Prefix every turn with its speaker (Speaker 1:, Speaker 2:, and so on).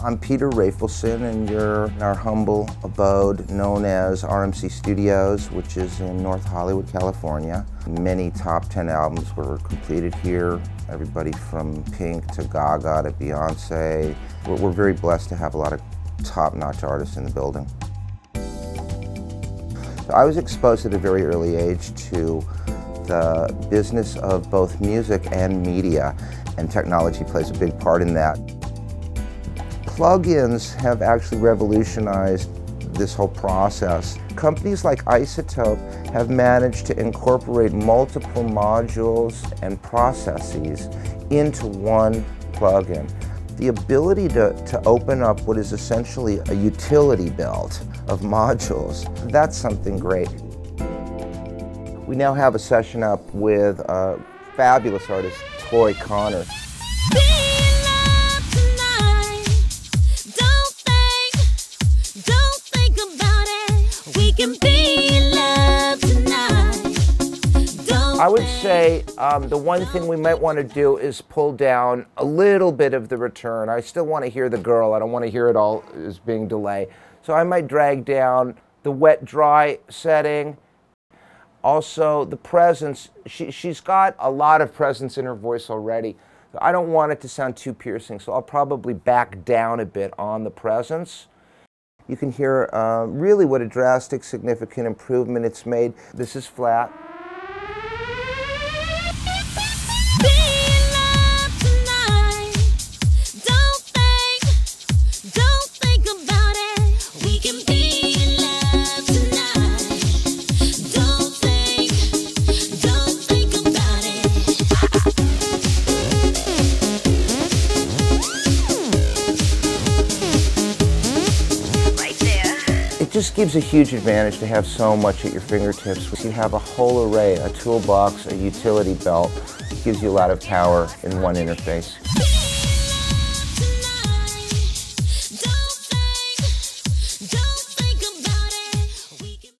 Speaker 1: I'm Peter Rafelson and you're in our humble abode known as RMC Studios, which is in North Hollywood, California. Many top 10 albums were completed here. Everybody from Pink to Gaga to Beyonce. We're, we're very blessed to have a lot of top-notch artists in the building. I was exposed at a very early age to the business of both music and media, and technology plays a big part in that. Plugins have actually revolutionized this whole process. Companies like iZotope have managed to incorporate multiple modules and processes into one plugin. The ability to, to open up what is essentially a utility belt of modules, that's something great. We now have a session up with a fabulous artist, Toy Connor. I would say um, the one thing we might want to do is pull down a little bit of the return. I still want to hear the girl. I don't want to hear it all as being delay. So I might drag down the wet dry setting also, the presence, she, she's got a lot of presence in her voice already. I don't want it to sound too piercing, so I'll probably back down a bit on the presence. You can hear uh, really what a drastic, significant improvement it's made. This is flat. Just gives a huge advantage to have so much at your fingertips. You have a whole array, a toolbox, a utility belt. It gives you a lot of power in one interface.